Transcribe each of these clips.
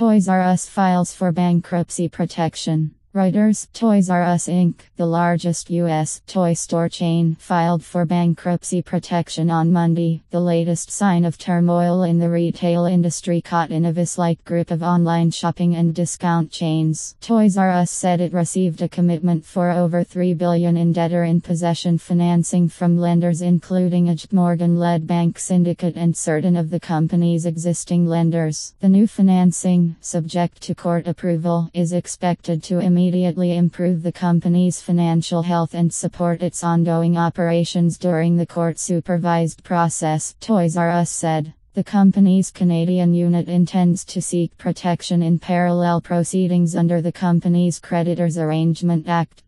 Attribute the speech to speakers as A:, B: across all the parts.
A: Toys R Us files for bankruptcy protection. Reuters, Toys R Us Inc., the largest U.S. toy store chain, filed for bankruptcy protection on Monday, the latest sign of turmoil in the retail industry caught in a vice-like group of online shopping and discount chains. Toys R Us said it received a commitment for over 3 billion in debtor-in-possession financing from lenders including a Morgan-led bank syndicate and certain of the company's existing lenders. The new financing, subject to court approval, is expected to immediately immediately improve the company's financial health and support its ongoing operations during the court supervised process, Toys R Us said. The company's Canadian unit intends to seek protection in parallel proceedings under the Companies Creditors Arrangement Act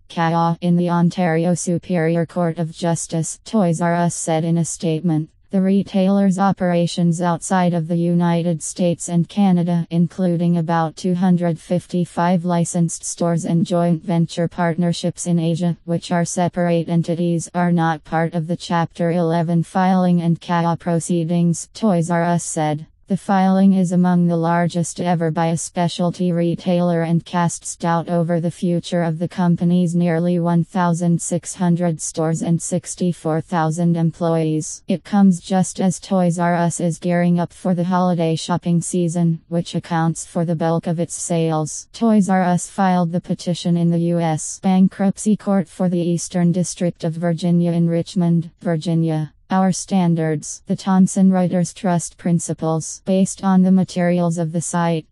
A: in the Ontario Superior Court of Justice, Toys R Us said in a statement. The retailer's operations outside of the United States and Canada, including about 255 licensed stores and joint venture partnerships in Asia, which are separate entities, are not part of the Chapter 11 filing and CCAA proceedings, Toys R Us said. The filing is among the largest ever by a specialty retailer and casts doubt over the future of the company's nearly 1,600 stores and 64,000 employees. It comes just as Toys R Us is gearing up for the holiday shopping season, which accounts for the bulk of its sales. Toys R Us filed the petition in the U.S. Bankruptcy Court for the Eastern District of Virginia in Richmond, Virginia. Our standards, the Thomson Reuters Trust Principles, based on the materials of the site,